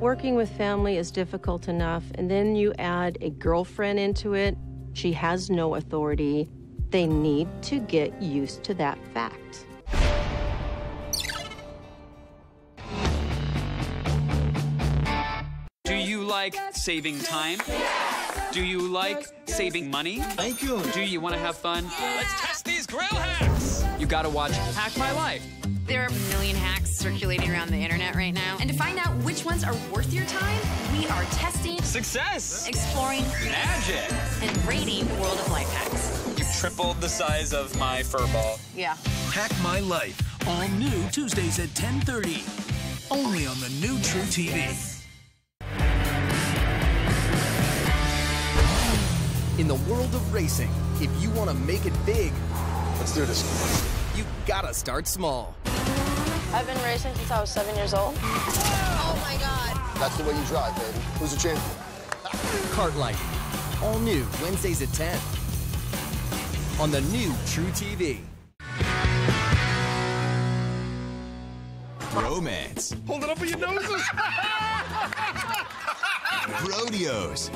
Working with family is difficult enough, and then you add a girlfriend into it. She has no authority. They need to get used to that fact. Do you like saving time? Do you like saving money? Thank you. Do you want to have fun? Let's test these grill hacks. You got to watch Hack My Life. There are a million hacks circulating around the internet right now. And to find out which ones are worth your time, we are testing, Success. exploring, Magic. and rating the World of Life hacks. You tripled the size of my fur ball. Yeah. Hack My Life. All new Tuesdays at 10:30. Only on the new True TV. In the world of racing, if you want to make it big, Let's do this. you gotta start small. I've been racing since I was seven years old. Oh That's the way you drive, baby. Who's the champion? Cartlight. All new Wednesdays at 10. On the new truTV. Romance. Hold it up with your noses. Rodeos.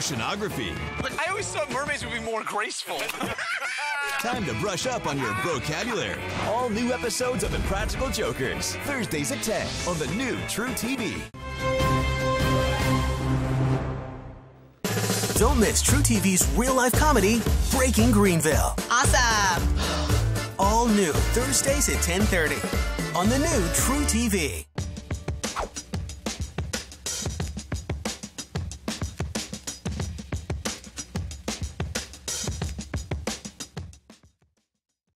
Broceanography. I always thought mermaids would be more graceful. Time to brush up on your vocabulary. All new episodes of Impractical Jokers. Thursdays at 10 on the new truTV. Don't miss truTV's real life comedy, Breaking Greenville. Awesome. All new Thursdays at 10:30 on the new truTV.